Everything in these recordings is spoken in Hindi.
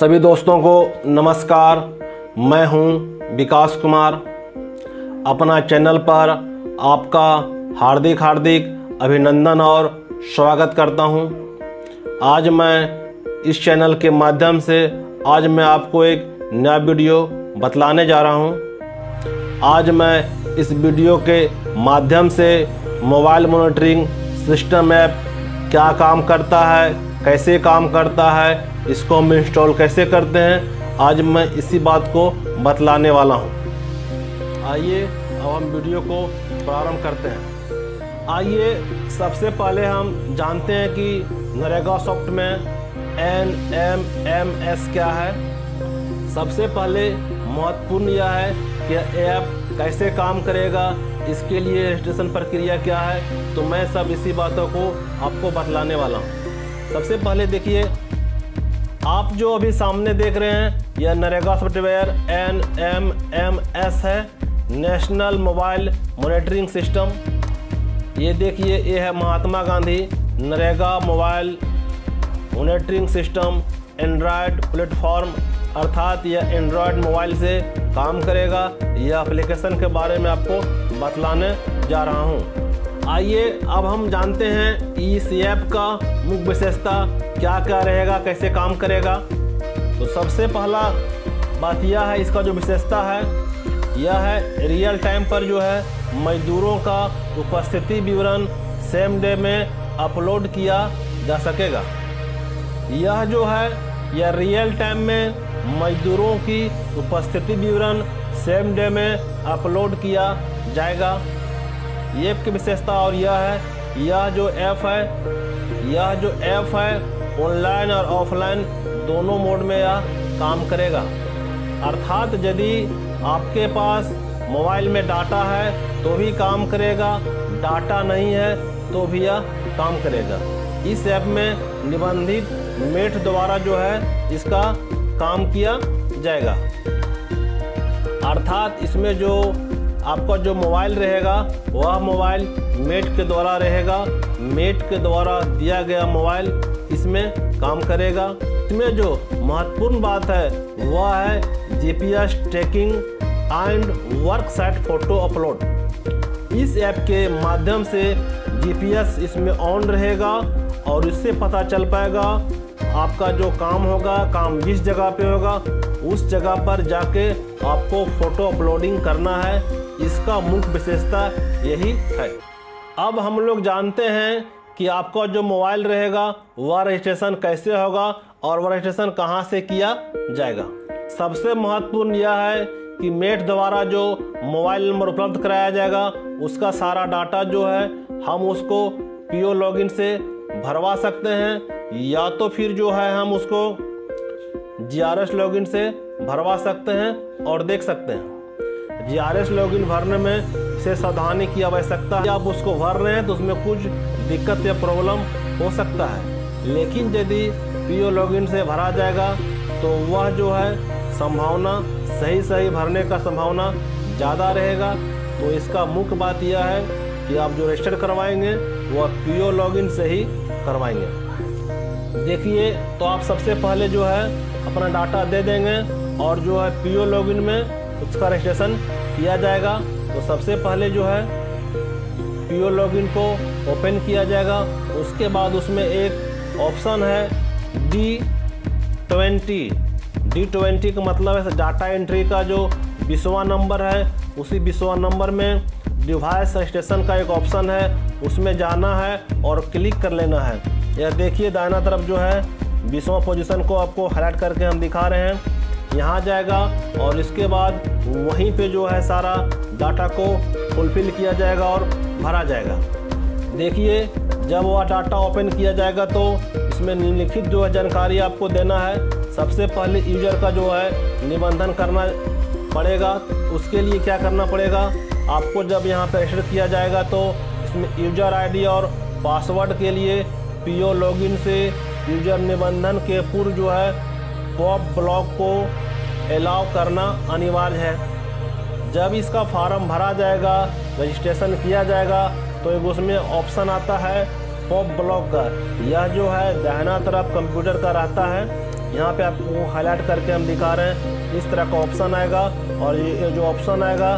सभी दोस्तों को नमस्कार। मैं हूँ विकास कुमार। अपना चैनल पर आपका हार्दिक हार्दिक अभिनंदन और स्वागत करता हूँ। आज मैं इस चैनल के माध्यम से आज मैं आपको एक नया वीडियो बतलाने जा रहा हूँ। आज मैं इस वीडियो के माध्यम से मोबाइल मॉनिटरिंग सिस्टम ऐप क्या काम करता है कैसे काम करता है, इसको हम इंस्टॉल कैसे करते हैं, आज मैं इसी बात को बतलाने वाला हूँ। आइए, अब हम वीडियो को प्रारंभ करते हैं। आइए, सबसे पहले हम जानते हैं कि नरेगा सॉफ्ट में एन एम एम एस क्या है। सबसे पहले महत्वपूर्ण यह है कि ऐप कैसे काम करेगा, इसके लिए रजिस्ट्रेशन प्रक्रिया क्या है तो मैं सब इसी बातों को आपको बतलाने वाला हूँ। सबसे पहले देखिए, आप जो अभी सामने देख रहे हैं, यह NREGA software N M M S है नेशनल मोबाइल मॉनिटरिंग सिस्टम ये देखिए, ये है Mahatma Gandhi NREGA mobile monitoring system, android platform, अर्थात यह एंड्रॉयड मोबाइल से काम करेगा। यह एप्लीकेशन के बारे में आपको बतलाने जा रहा हूँ। आइए, अब हम जानते हैं इस ऐप का मुख्य विशेषता, क्या क्या रहेगा, कैसे काम करेगा। तो सबसे पहला बात यह है, इसका जो विशेषता है, यह है रियल टाइम पर जो है, मजदूरों का उपस्थिति विवरण सेम डे में अपलोड किया जा सकेगा। यह जो है, यह रियल टाइम में मजदूरों की उपस्थिति विवरण सेम डे में अपलोड किया जाएगा। ये की विशेषता और यह है, यह जो ऐप है, यह जो ऐप है ऑनलाइन और ऑफलाइन दोनों मोड में यह काम करेगा। अर्थात यदि आपके पास मोबाइल में डाटा है तो भी काम करेगा डाटा नहीं है तो भी यह काम करेगा। इस ऐप में निबंधित मेट द्वारा जो है, इसका काम किया जाएगा। अर्थात इसमें जो आपका जो मोबाइल रहेगा, वह मोबाइल मेट के द्वारा रहेगा। मेट के द्वारा दिया गया मोबाइल इसमें काम करेगा। इसमें जो महत्वपूर्ण बात है, वह है GPS tracking and work site photo upload इस ऐप के माध्यम से जीपीएस इसमें ऑन रहेगा और इससे पता चल पाएगा आपका जो काम होगा, काम जिस जगह पे होगा। उस जगह पर जाके आपको फ़ोटो अपलोडिंग करना है। इसका मुख्य विशेषता यही है। अब हम लोग जानते हैं कि आपका जो मोबाइल रहेगा, वह रजिस्ट्रेशन कैसे होगा और वह रजिस्ट्रेशन कहाँ से किया जाएगा। सबसे महत्वपूर्ण यह है कि मेट द्वारा जो मोबाइल नंबर उपलब्ध कराया जाएगा, उसका सारा डाटा जो है, हम उसको पीओ लॉगिन से भरवा सकते हैं। या तो फिर जो है, हम उसको जीआरएस लॉगिन से भरवा सकते हैं और देख सकते हैं। जी आर एस लॉगिन भरने में से सावधानी की आवश्यकता है। आप उसको भर रहे हैं तो उसमें कुछ दिक्कत या प्रॉब्लम हो सकता है। लेकिन यदि पी ओ लॉगिन से भरा जाएगा तो वह जो है संभावना सही सही भरने का संभावना ज़्यादा रहेगा। तो इसका मुख्य बात यह है कि आप जो रजिस्टर करवाएँगे, वह पी ओ लॉगिन से ही करवाएँगे। देखिए तो आप सबसे पहले जो है अपना डाटा दे देंगे और जो है पी ओ लॉगिन में उसका रजिस्ट्रेशन किया जाएगा। तो सबसे पहले जो है पीओ लॉगिन को ओपन किया जाएगा। उसके बाद उसमें एक ऑप्शन है डी ट्वेंटी डी ट्वेंटी का मतलब है डाटा एंट्री का जो विश्वा नंबर है, उसी विश्वा नंबर में डिवाइस रजिस्ट्रेशन का एक ऑप्शन है। उसमें जाना है और क्लिक कर लेना है। यह देखिए दाहिना तरफ़ जो है विश्वा पोजीशन को आपको हाईलाइट करके हम दिखा रहे हैं। यहाँ जाएगा और इसके बाद वहीं पे जो है सारा डाटा को फुलफिल किया जाएगा और भरा जाएगा। देखिए, जब वह डाटा ओपन किया जाएगा तो इसमें निम्नलिखित जो है जानकारी आपको देना है। सबसे पहले यूज़र का जो है निबंधन करना पड़ेगा। उसके लिए क्या करना पड़ेगा? आपको जब यहाँ पर रजिस्टर किया जाएगा तो इसमें यूज़र आईडी और पासवर्ड के लिए पीओ लॉगिन से यूज़र निबंधन के पूर्व जो है पॉप ब्लॉक को अलाउ करना अनिवार्य है। जब इसका फॉर्म भरा जाएगा, रजिस्ट्रेशन किया जाएगा तो एक उसमें ऑप्शन आता है पॉप ब्लॉक का। यह जो है दहना तरफ़ कंप्यूटर का रहता है। यहाँ पे आपको हाईलाइट करके हम दिखा रहे हैं। इस तरह का ऑप्शन आएगा और ये जो ऑप्शन आएगा,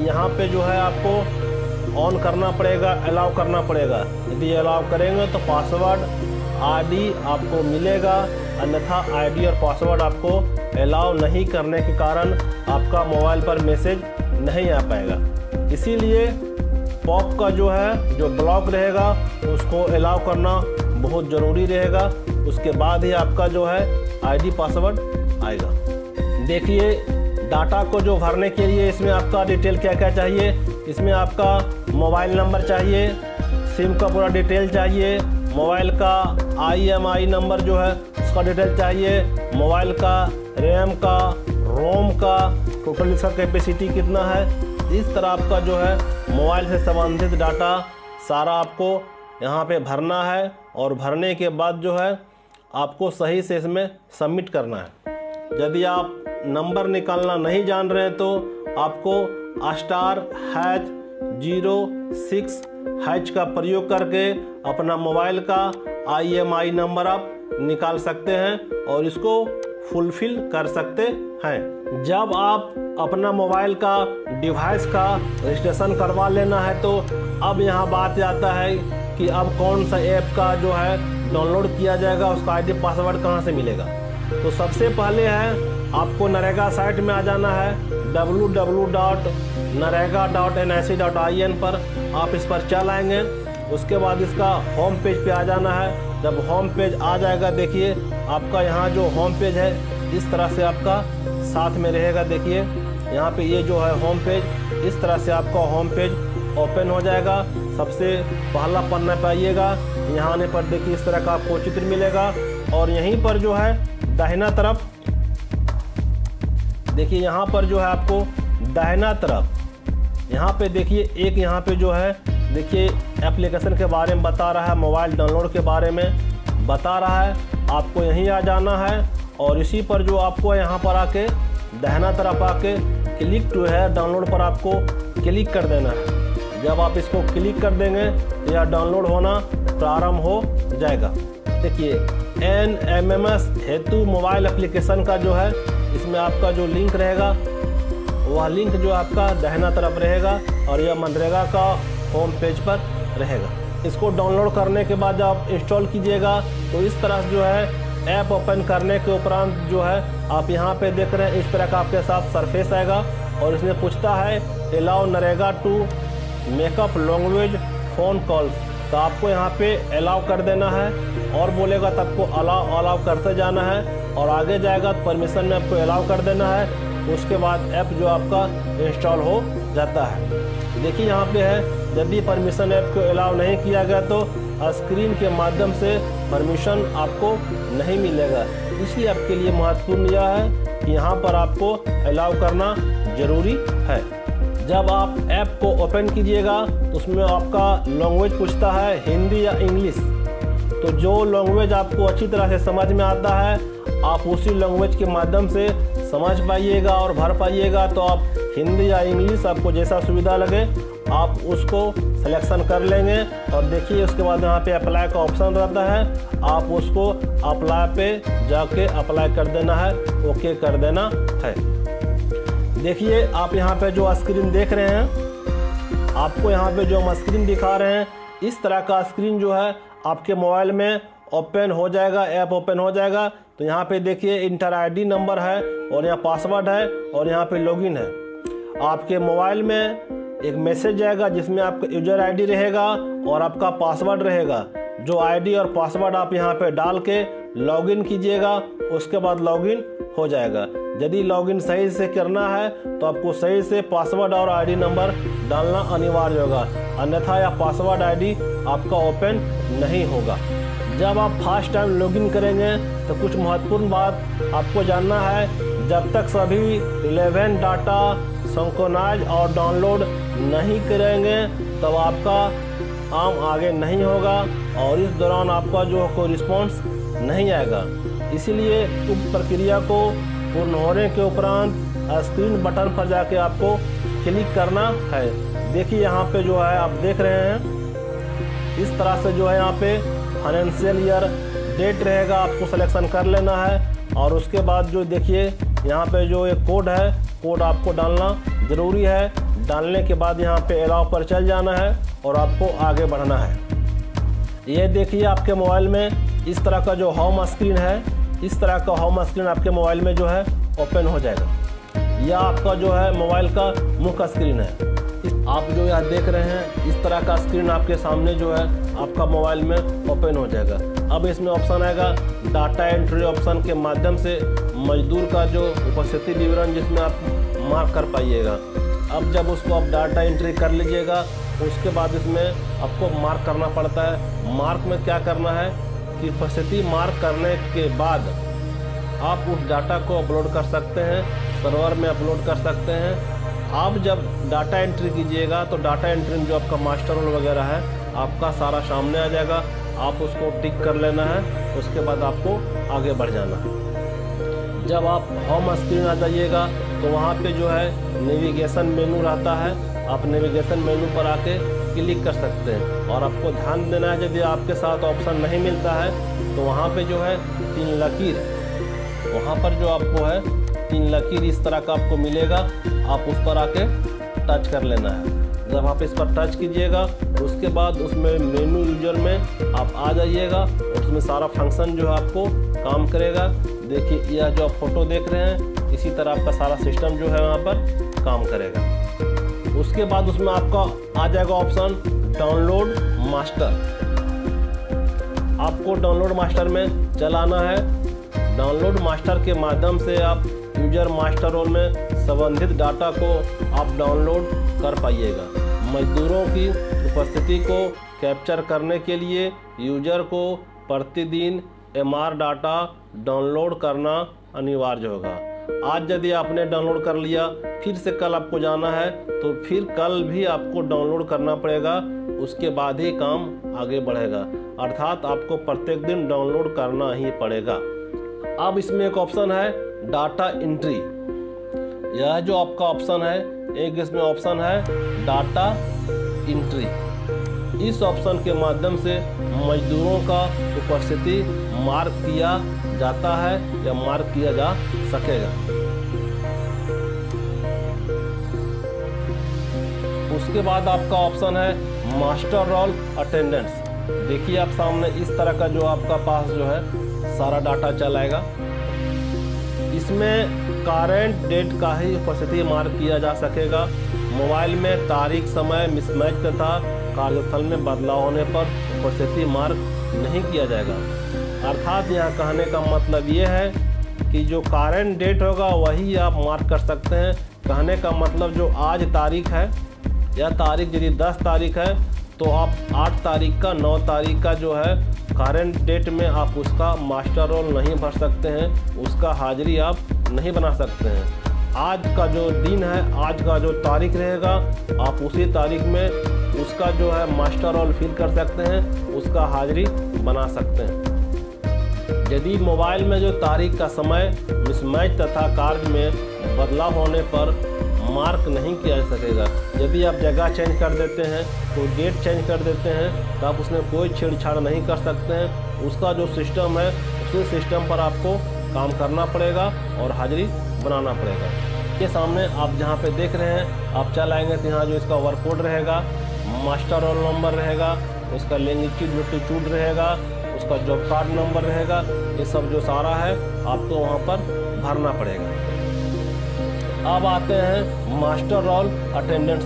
यहाँ पे जो है आपको ऑन करना पड़ेगा अलाउ करना पड़ेगा। यदि अलाउ करेंगे तो पासवर्ड आईडी आपको मिलेगा, अन्यथा आईडी और पासवर्ड आपको अलाउ नहीं करने के कारण आपका मोबाइल पर मैसेज नहीं आ पाएगा। इसीलिए पॉप का जो है, जो ब्लॉक रहेगा, उसको अलाउ करना बहुत ज़रूरी रहेगा। उसके बाद ही आपका जो है आईडी पासवर्ड आएगा। देखिए, डाटा को जो भरने के लिए इसमें आपका डिटेल क्या क्या चाहिए? इसमें आपका मोबाइल नंबर चाहिए, सिम का पूरा डिटेल चाहिए मोबाइल का आईएमआई नंबर जो है, उसका डिटेल चाहिए। मोबाइल का रैम का रोम का टोटल इसका कैपेसिटी कितना है? इस तरह आपका जो है, मोबाइल से संबंधित डाटा सारा आपको यहाँ पे भरना है और भरने के बाद जो है, आपको सही से इसमें सबमिट करना है। यदि आप नंबर निकालना नहीं जान रहे हैं तो आपको star hash zero six hash का प्रयोग करके अपना मोबाइल का आईएमआई नंबर आप निकाल सकते हैं और इसको फुलफिल कर सकते हैं। जब आप अपना मोबाइल का डिवाइस का रजिस्ट्रेशन करवा लेना है तो अब यहाँ बात आता है कि अब कौन सा ऐप का जो है डाउनलोड किया जाएगा, उसका आईडी पासवर्ड कहाँ से मिलेगा? तो सबसे पहले है, आपको नरेगा साइट में आ जाना है, W W dot NREGA dot N I C dot I N पर आप इस पर चल आएँगे। उसके बाद इसका होम पेज पे आ जाना है। जब होम पेज आ जाएगा, देखिए, आपका यहाँ जो होम पेज है, इस तरह से आपका साथ में रहेगा, देखिए। यहाँ पे ये जो है होम पेज इस तरह से आपका होम पेज ओपन हो जाएगा। सबसे पहला पन्ना पाइएगा यहाँ आने पर देखिए, इस तरह का आपको चित्र मिलेगा। और यहीं पर जो है दाहिना तरफ़, देखिए, यहाँ पर जो है आपको दाहिना तरफ़। यहाँ पे देखिए, एक यहाँ पे जो है, देखिए एप्लीकेशन के बारे में बता रहा है मोबाइल डाउनलोड के बारे में बता रहा है। आपको यहीं आ जाना है और इसी पर जो आपको यहाँ पर आके, दहना तरफ़ आके क्लिक टू है डाउनलोड पर आपको क्लिक कर देना है। जब आप इसको क्लिक कर देंगे, यह डाउनलोड होना प्रारंभ हो जाएगा। देखिए एन एम एम एस हेतु मोबाइल एप्लीकेशन का जो है, इसमें आपका जो लिंक रहेगा वह लिंक जो आपका दहना तरफ़ रहेगा और यह मनरेगा का होम पेज पर रहेगा। इसको डाउनलोड करने के बाद जब आप इंस्टॉल कीजिएगा। तो इस तरह जो है ऐप ओपन करने के उपरांत जो है, आप यहाँ पे देख रहे हैं, इस तरह का आपके साथ सरफेस आएगा और इसमें पूछता है allow NREGA to makeup language phone calls तो आपको यहाँ पे अलाउ कर देना है और बोलेगा, तब को अलाउ अलाउ करते जाना है और आगे जाएगा तो परमिशन में आपको अलाउ कर देना है। उसके बाद ऐप जो आपका इंस्टॉल हो जाता है। देखिए यहाँ पे है यदि परमिशन ऐप को अलाउ नहीं किया गया तो स्क्रीन के माध्यम से परमिशन आपको नहीं मिलेगा। इसलिए के लिए महत्वपूर्ण यह है कि यहाँ पर आपको अलाउ करना ज़रूरी है। जब आप ऐप को ओपन कीजिएगा, उसमें आपका लैंग्वेज पूछता है, हिंदी या इंग्लिश। तो जो लैंग्वेज आपको अच्छी तरह से समझ में आता है, आप उसी लैंग्वेज के माध्यम से समझ पाइएगा और भर पाइएगा। तो आप हिंदी या इंग्लिश आपको जैसा सुविधा लगे, आप उसको सिलेक्शन कर लेंगे। और देखिए, उसके बाद यहाँ पे अप्लाई का ऑप्शन रहता है। आप उसको अप्लाई पे जाके अप्लाई कर देना है। ओके कर देना है। देखिए, आप यहाँ पे जो स्क्रीन देख रहे हैं, आपको यहाँ पे जो हम स्क्रीन दिखा रहे हैं, इस तरह का स्क्रीन जो है आपके मोबाइल में ओपन हो जाएगा, ऐप ओपन हो जाएगा तो यहाँ पे देखिए इंटर आईडी नंबर है और यहाँ पासवर्ड है और यहाँ पे लॉगिन है। आपके मोबाइल में एक मैसेज जाएगा जिसमें आपका यूज़र आईडी रहेगा और आपका पासवर्ड रहेगा। जो आईडी और पासवर्ड आप यहाँ पे डाल के लॉगिन कीजिएगा, उसके बाद लॉगिन हो जाएगा। यदि लॉगिन सही से करना है तो आपको सही से पासवर्ड और आईडी नंबर डालना अनिवार्य होगा। अन्यथा यह पासवर्ड आईडी आपका ओपन नहीं होगा। जब आप फ़र्स्ट टाइम लॉगिन करेंगे तो कुछ महत्वपूर्ण बात आपको जानना है। जब तक सभी रिलेवेंट डाटा संकोनाइज और डाउनलोड नहीं करेंगे, तब आपका आम आगे नहीं होगा और इस दौरान आपका जो कोई रिस्पॉन्स नहीं आएगा। इसीलिए उप प्रक्रिया को पूर्ण होने के उपरांत स्क्रीन बटन पर जाके आपको क्लिक करना है। देखिए यहाँ पे जो है, आप देख रहे हैं इस तरह से जो है यहाँ पे फाइनेंशियल ईयर डेट रहेगा, आपको सिलेक्शन कर लेना है। और उसके बाद जो देखिए, यहाँ पे जो एक कोड है कोड आपको डालना ज़रूरी है। डालने के बाद यहाँ पे अलाव पर चल जाना है और आपको आगे बढ़ना है। ये देखिए आपके मोबाइल में इस तरह का जो होम स्क्रीन है, इस तरह का होम स्क्रीन आपके मोबाइल में जो है ओपन हो जाएगा। यह आपका जो है मोबाइल का मुख्य स्क्रीन है। आप जो यहाँ देख रहे हैं, इस तरह का स्क्रीन आपके सामने जो है, आपका मोबाइल में ओपन हो जाएगा। अब इसमें ऑप्शन आएगा डाटा एंट्री ऑप्शन के माध्यम से मजदूर का जो उपस्थिति विवरण जिसमें आप मार्क कर पाइएगा। अब जब उसको आप डाटा एंट्री कर लीजिएगा, उसके बाद इसमें आपको मार्क करना पड़ता है। मार्क में क्या करना है कि उपस्थिति मार्क करने के बाद आप उस डाटा को अपलोड कर सकते हैं सर्वर में अपलोड कर सकते हैं। आप जब डाटा एंट्री कीजिएगा तो डाटा एंट्री में जो आपका मास्टर रोल वगैरह है, आपका सारा सामने आ जाएगा। आप उसको टिक कर लेना है, उसके बाद आपको आगे बढ़ जाना है। जब आप होम स्क्रीन आ जाइएगा तो वहाँ पे जो है नेविगेशन मेनू रहता है। आप नेविगेशन मेनू पर आके क्लिक कर सकते हैं। और आपको ध्यान देना है, यदि आपके साथ ऑप्शन नहीं मिलता है तो वहाँ पे जो है तीन लकीर, वहाँ पर जो आपको है तीन लकीर इस तरह का आपको मिलेगा। आप उस पर आके टच कर लेना है। जब आप इस पर टच कीजिएगा, उसके बाद उसमें मेनू यूज़र में आप आ जाइएगा उसमें सारा फ़ंक्शन जो है आपको काम करेगा। देखिए, यह जो आप फ़ोटो देख रहे हैं, इसी तरह आपका सारा सिस्टम जो है वहाँ पर काम करेगा। उसके बाद उसमें आपका आ जाएगा ऑप्शन डाउनलोड मास्टर आपको डाउनलोड मास्टर में चलाना है। डाउनलोड मास्टर के माध्यम से आप यूज़र मास्टर रोल में संबंधित डाटा को आप डाउनलोड कर पाइएगा। मजदूरों की उपस्थिति को कैप्चर करने के लिए यूज़र को प्रतिदिन एमआर डाटा डाउनलोड करना अनिवार्य होगा। आज यदि आपने डाउनलोड कर लिया, फिर से कल आपको जाना है तो फिर कल भी आपको डाउनलोड करना पड़ेगा, उसके बाद ही काम आगे बढ़ेगा। अर्थात आपको प्रत्येक दिन डाउनलोड करना ही पड़ेगा। अब इसमें एक ऑप्शन है डाटा एंट्री। यह जो आपका ऑप्शन है, एक इसमें ऑप्शन है डाटा एंट्री। इस ऑप्शन के माध्यम से मजदूरों का उपस्थिति मार्क किया जाता है या मार्क किया जा सकेगा। उसके बाद आपका ऑप्शन है मास्टर रोल अटेंडेंस देखिए आप सामने इस तरह का जो आपका पास जो है, सारा डाटा चलाएगा। इसमें करेंट डेट का ही उपस्थिति मार्क किया जा सकेगा। मोबाइल में तारीख, समय मिसमैच तथा कार्यस्थल में बदलाव होने पर उपस्थिति मार्क नहीं किया जाएगा। अर्थात यहाँ कहने का मतलब ये है कि जो करेंट डेट होगा, वही आप मार्क कर सकते हैं। कहने का मतलब जो आज तारीख है या तारीख यदि 10 तारीख है तो आप 8 तारीख का 9 तारीख का जो है करंट डेट में आप उसका मास्टर रोल नहीं भर सकते हैं, उसका हाजिरी आप नहीं बना सकते हैं। आज का जो दिन है, आज का जो तारीख रहेगा, आप उसी तारीख में उसका जो है मास्टर रोल फिल कर सकते हैं, उसका हाजिरी बना सकते हैं। यदि मोबाइल में जो तारीख का समय मिसमैच तथा कार्य में बदलाव होने पर मार्क नहीं किया जा सकेगा यदि आप जगह चेंज कर देते हैं तो डेट चेंज कर देते हैं तो आप उसमें कोई छेड़छाड़ नहीं कर सकते हैं। उसका जो सिस्टम है, उसी सिस्टम पर आपको काम करना पड़ेगा और हाजिरी बनाना पड़ेगा। ये सामने आप जहाँ पे देख रहे हैं, आप चल आएँगे तो यहाँ जो इसका वर्क कोड रहेगा, मास्टर रोल नंबर रहेगा, उसका लैंग्वेज लोटीट्यूड रहेगा, उसका जॉब कार्ड नंबर रहेगा, ये सब जो सारा है, आपको वहाँ पर भरना पड़ेगा। अब आते हैं मास्टर रोल अटेंडेंस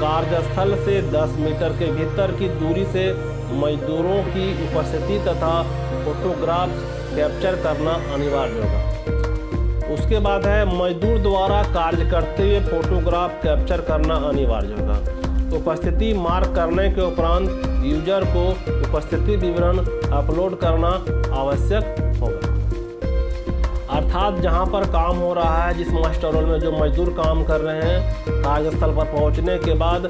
कार्यस्थल से 10 मीटर के भीतर की दूरी से मजदूरों की उपस्थिति तथा फोटोग्राफ कैप्चर करना अनिवार्य होगा। उसके बाद है मजदूर द्वारा कार्य करते हुए फोटोग्राफ कैप्चर करना अनिवार्य होगा। उपस्थिति मार्क करने के उपरांत यूज़र को उपस्थिति विवरण अपलोड करना आवश्यक अर्थात जहाँ पर काम हो रहा है, जिस मास्टर रोल में जो मजदूर काम कर रहे हैं, कार्यस्थल पर पहुँचने के बाद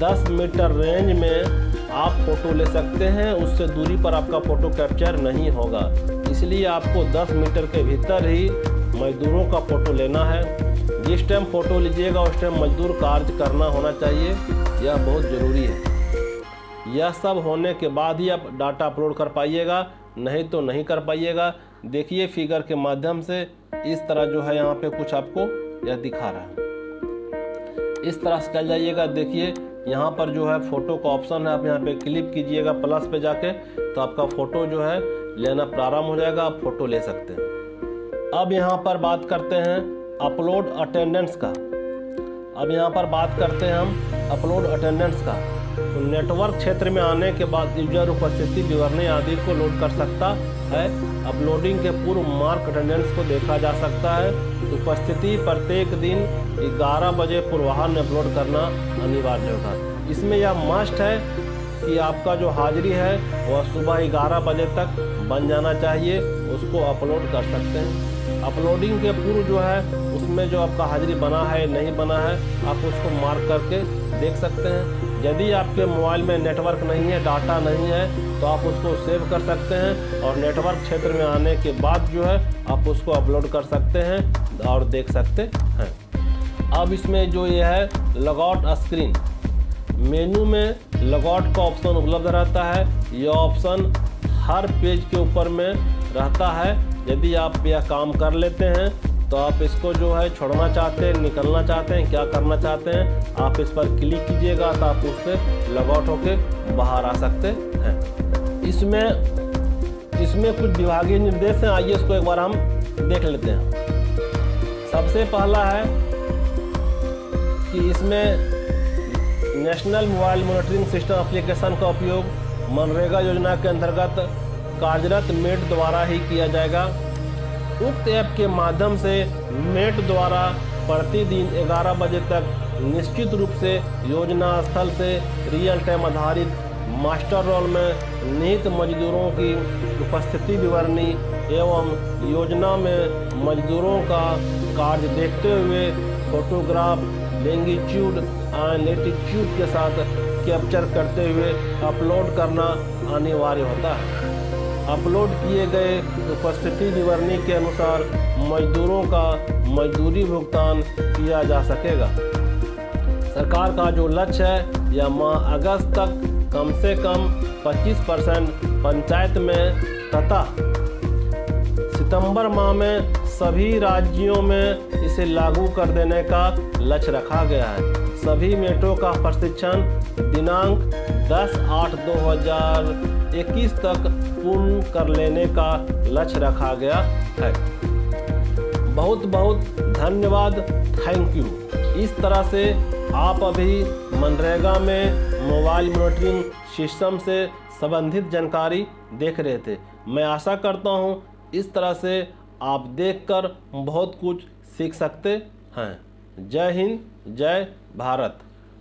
10 मीटर रेंज में आप फ़ोटो ले सकते हैं। उससे दूरी पर आपका फ़ोटो कैप्चर नहीं होगा। इसलिए आपको 10 मीटर के भीतर ही मजदूरों का फ़ोटो लेना है। जिस टाइम फ़ोटो लीजिएगा, उस टाइम मजदूर कार्य करना होना चाहिए। यह बहुत ज़रूरी है। यह सब होने के बाद ही आप डाटा अपलोड कर पाइएगा। नहीं तो नहीं कर पाइएगा। देखिए फिगर के माध्यम से इस तरह जो है यहाँ पे कुछ आपको यह दिखा रहा है। इस तरह से चल जाइएगा, देखिए यहाँ पर जो है फ़ोटो का ऑप्शन है, आप यहाँ पे क्लिक कीजिएगा प्लस पे जाके तो आपका फ़ोटो जो है लेना प्रारंभ हो जाएगा, आप फ़ोटो ले सकते हैं। अब यहाँ पर बात करते हैं अपलोड अटेंडेंस का। अब यहाँ पर बात करते हैं हम अपलोड अटेंडेंस का। नेटवर्क क्षेत्र में आने के बाद यूज़र उपस्थिति विवरणी आदि को लोड कर सकता है। अपलोडिंग के पूर्व मार्क अटेंडेंस को देखा जा सकता है। उपस्थिति प्रत्येक दिन 11 बजे पूर्वाहन में अपलोड करना अनिवार्य होगा। इसमें यह मस्ट है कि आपका जो हाजिरी है, वह सुबह 11 बजे तक बन जाना चाहिए। उसको अपलोड कर सकते हैं। अपलोडिंग के पूर्व जो है, उसमें जो आपका हाजिरी बना है, नहीं बना है, आप उसको मार्क करके देख सकते हैं। यदि आपके मोबाइल में नेटवर्क नहीं है, डाटा नहीं है तो आप उसको सेव कर सकते हैं और नेटवर्क क्षेत्र में आने के बाद जो है, आप उसको अपलोड कर सकते हैं और देख सकते हैं। अब इसमें जो ये है लॉगआउट स्क्रीन मेनू में लॉगआउट का ऑप्शन उपलब्ध रहता है। यह ऑप्शन हर पेज के ऊपर में रहता है। यदि आप यह काम कर लेते हैं तो आप इसको जो है छोड़ना चाहते हैं, निकलना चाहते हैं, क्या करना चाहते हैं, आप इस पर क्लिक कीजिएगा तो आप उससे लॉगआउट होकर बाहर आ सकते हैं। इसमें इसमें कुछ विभागीय निर्देश हैं, आइए इसको एक बार हम देख लेते हैं। सबसे पहला है कि इसमें national mobile monitoring system application का उपयोग मनरेगा योजना के अंतर्गत कार्यरत मेट द्वारा ही किया जाएगा। उक्त ऐप के माध्यम से मेट द्वारा प्रतिदिन 11 बजे तक निश्चित रूप से योजना स्थल से रियल टाइम आधारित मास्टर रोल में निहित मजदूरों की उपस्थिति विवरणी एवं योजना में मजदूरों का कार्य देखते हुए फोटोग्राफ लेंगीट्यूड एंड लेटीट्यूड के साथ कैप्चर करते हुए अपलोड करना अनिवार्य होता है। अपलोड किए गए उपस्थिति विवरणी के अनुसार मजदूरों का मजदूरी भुगतान किया जा सकेगा। सरकार का जो लक्ष्य है, यह माह अगस्त तक कम से कम 25 परसेंट पंचायत में तथा सितंबर माह में सभी राज्यों में इसे लागू कर देने का लक्ष्य रखा गया है। सभी मेट्रो का प्रशिक्षण दिनांक 10 आठ 2021 तक पूर्ण कर लेने का लक्ष्य रखा गया है। बहुत बहुत धन्यवाद। थैंक यू इस तरह से आप अभी मनरेगा में मोबाइल मॉनिटरिंग सिस्टम से संबंधित जानकारी देख रहे थे। मैं आशा करता हूँ इस तरह से आप देखकर बहुत कुछ सीख सकते हैं। जय हिंद, जय भारत।